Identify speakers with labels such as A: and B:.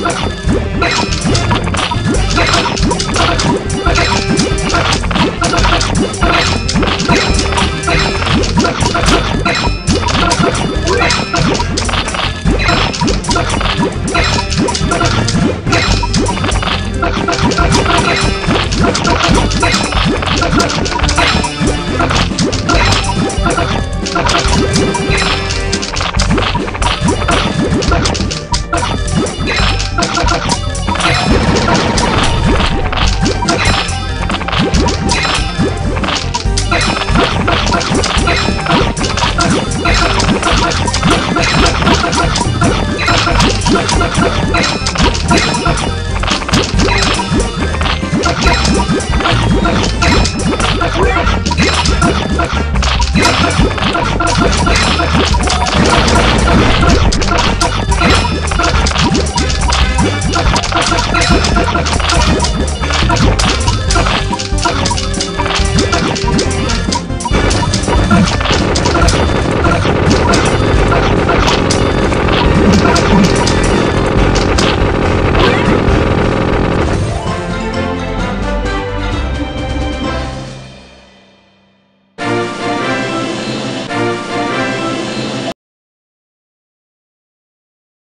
A: Let's go.